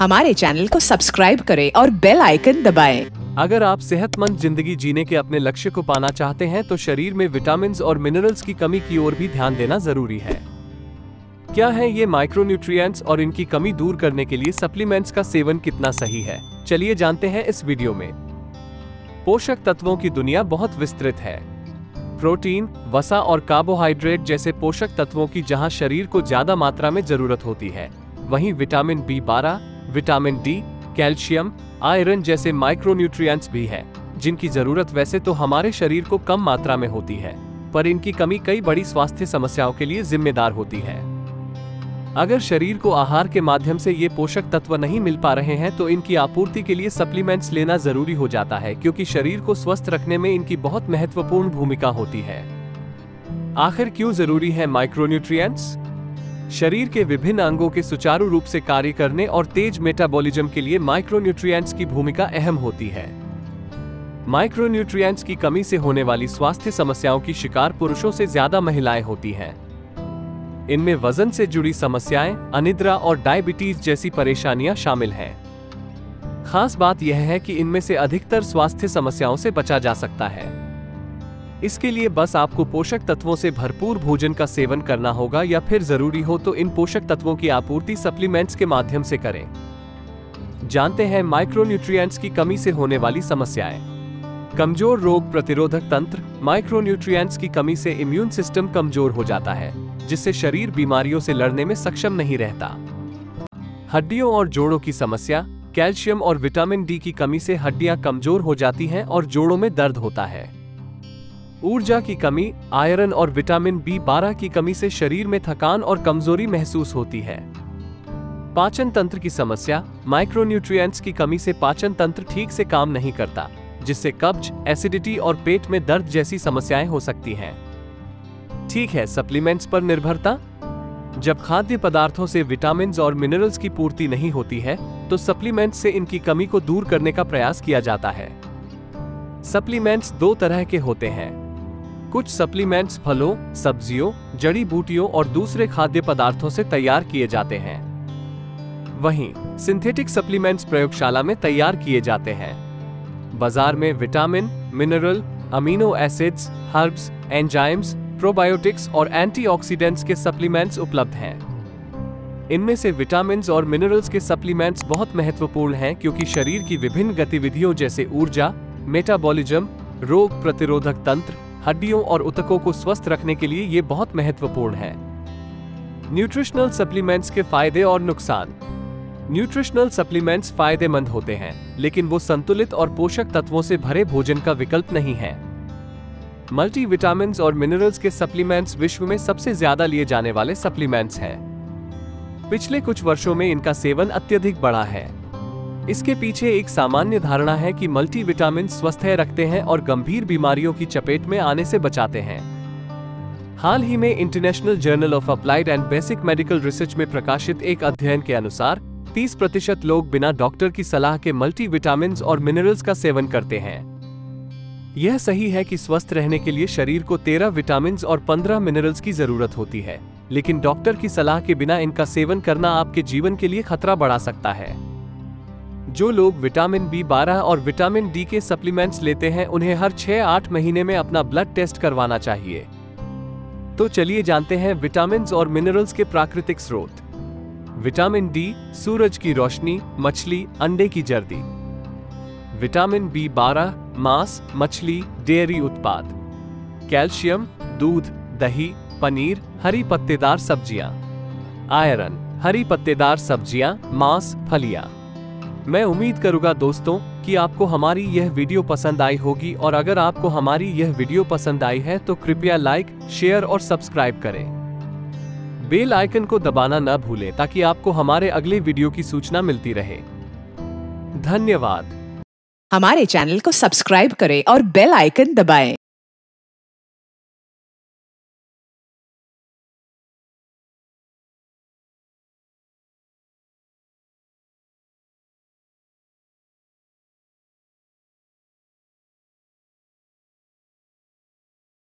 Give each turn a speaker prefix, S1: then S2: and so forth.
S1: हमारे चैनल को सब्सक्राइब करें और बेल आइकन दबाएँ।
S2: अगर आप सेहतमंद ज़िंदगी जीने के अपने लक्ष्य को पाना चाहते हैं तो शरीर में विटामिन और मिनरल्स की कमी की ओर भी ध्यान देना ज़रूरी है। क्या है ये माइक्रोन्यूट्रिएंट्स और इनकी कमी दूर करने के लिए सप्लीमेंट्स का सेवन कितना सही है? चलिए जानते हैं इस वीडियो में। पोषक तत्वों की दुनिया बहुत विस्तृत है। प्रोटीन, वसा और कार्बोहाइड्रेट जैसे पोषक तत्वों की जहाँ शरीर को ज़्यादा मात्रा में ज़रूरत होती है, वहीं विटामिन बी बारह विटामिन डी, कैल्शियम, आयरन जैसे माइक्रोन्यूट्रिएंट्स भी है, जिनकी ज़रूरत वैसे तो हमारे शरीर को कम मात्रा में होती है, पर इनकी कमी कई बड़ी स्वास्थ्य समस्याओं के लिए जिम्मेदार होती है। अगर शरीर को आहार के माध्यम से ये पोषक तत्व नहीं मिल पा रहे हैं तो इनकी आपूर्ति के लिए सप्लीमेंट्स लेना ज़रूरी हो जाता है, क्योंकि शरीर को स्वस्थ रखने में इनकी बहुत महत्वपूर्ण भूमिका होती है। आखिर क्यों ज़रूरी है माइक्रोन्यूट्रिएंट्स? शरीर के विभिन्न अंगों के सुचारू रूप से कार्य करने और तेज मेटाबॉलिज्म के लिए माइक्रोन्यूट्रिएंट्स की भूमिका अहम होती है। माइक्रोन्यूट्रिएंट्स की कमी से होने वाली स्वास्थ्य समस्याओं की शिकार पुरुषों से ज़्यादा महिलाएँ होती हैं। इनमें वज़न से जुड़ी समस्याएँ, अनिद्रा और डायबिटीज़ जैसी परेशानियाँ शामिल हैं। खास बात यह है कि इनमें से अधिकतर स्वास्थ्य समस्याओं से बचा जा सकता है। इसके लिए बस आपको पोषक तत्वों से भरपूर भोजन का सेवन करना होगा या फिर ज़रूरी हो तो इन पोषक तत्वों की आपूर्ति सप्लीमेंट्स के माध्यम से करें। जानते हैं माइक्रोन्यूट्रिएंट्स की कमी से होने वाली समस्याएँ। कमज़ोर रोग प्रतिरोधक तंत्र माइक्रोन्यूट्रिएंट्स की कमी से इम्यून सिस्टम कमज़ोर हो जाता है, जिससे शरीर बीमारियों से लड़ने में सक्षम नहीं रहता। हड्डियों और जोड़ों की समस्या, कैल्शियम और विटामिन डी की कमी से हड्डियाँ कमज़ोर हो जाती हैं और जोड़ों में दर्द होता है। ऊर्जा की कमी, आयरन और विटामिन बी बारह की कमी से शरीर में थकान और कमज़ोरी महसूस होती है। पाचन तंत्र की समस्या माइक्रोन्यूट्रिएंट्स की कमी से पाचन तंत्र ठीक से काम नहीं करता, जिससे कब्ज एसिडिटी और पेट में दर्द जैसी समस्याएँ हो सकती हैं। ठीक है सप्लीमेंट्स पर निर्भरता? जब खाद्य पदार्थों से विटामिन और मिनरल्स की पूर्ति नहीं होती है तो सप्लीमेंट्स से इनकी कमी को दूर करने का प्रयास किया जाता है। सप्लीमेंट्स दो तरह के होते हैं। कुछ सप्लीमेंट्स, फलों, सब्जियों, जड़ी बूटियों और दूसरे खाद्य पदार्थों से तैयार किए जाते हैं। वहीं, सिंथेटिक सप्लीमेंट्स प्रयोगशाला में तैयार किए जाते हैं। बाज़ार में vitamin, mineral, amino acids, herbs, enzymes, probiotics और एंटीऑक्सीडेंट्स के सप्लीमेंट्स उपलब्ध हैं। इनमें से विटामिन और मिनरल्स के सप्लीमेंट्स बहुत महत्वपूर्ण हैं क्योंकि शरीर की विभिन्न गतिविधियों जैसे ऊर्जा, मेटाबॉलिज्म, रोग प्रतिरोधक तंत्र हड्डियों और उतकों को स्वस्थ रखने के लिए ये बहुत महत्वपूर्ण है। न्यूट्रिशनल सप्लीमेंट्स के फ़ायदे और नुकसान। न्यूट्रिशनल सप्लीमेंट्स फ़ायदेमंद होते हैं, लेकिन वो संतुलित और पोषक तत्वों से भरे भोजन का विकल्प नहीं है। मल्टी विटामिन और मिनरल्स के सप्लीमेंट्स विश्व में सबसे ज़्यादा लिए जाने वाले सप्लीमेंट्स हैं। पिछले कुछ वर्षों में इनका सेवन अत्यधिक बढ़ा है। इसके पीछे एक सामान्य धारणा है कि मल्टीविटामिन स्वस्थ रखते हैं और गंभीर बीमारियों की चपेट में आने से बचाते हैं। हाल ही में international journal of applied and basic medical research में प्रकाशित एक अध्ययन के अनुसार 30 प्रतिशत लोग बिना डॉक्टर की सलाह के मल्टीविटामिन और मिनरल्स का सेवन करते हैं। यह सही है कि स्वस्थ रहने के लिए शरीर को 13 विटामिन और 15 मिनरल्स की ज़रूरत होती है, लेकिन डॉक्टर की सलाह के बिना इनका सेवन करना आपके जीवन के लिए खतरा बढ़ा सकता है। जो लोग विटामिन बी बारह और विटामिन डी के सप्लीमेंट्स लेते हैं, उन्हें हर छह आठ महीने में अपना ब्लड टेस्ट करवाना चाहिए। तो चलिए जानते हैं विटामिन और मिनरल्स के प्राकृतिक स्रोत। विटामिन डी, सूरज की रोशनी, मछली, अंडे की जर्दी। विटामिन बी बारह, मांस, मछली, डेयरी उत्पाद। कैल्शियम, दूध, दही, पनीर, हरी पत्तेदार सब्ज़ियाँ। आयरन, हरी पत्तेदार सब्ज़ियाँ, मांस, फलियाँ। मैं उम्मीद करूँगा दोस्तों कि आपको हमारी यह वीडियो पसंद आई होगी और अगर आपको हमारी यह वीडियो पसंद आई है तो कृपया लाइक, शेयर और सब्सक्राइब करें। बेल आइकन को दबाना न भूलें ताकि आपको हमारे अगले वीडियो की सूचना मिलती रहे। धन्यवाद।
S1: हमारे चैनल को सब्सक्राइब करें और बेल आइकन दबाएँ।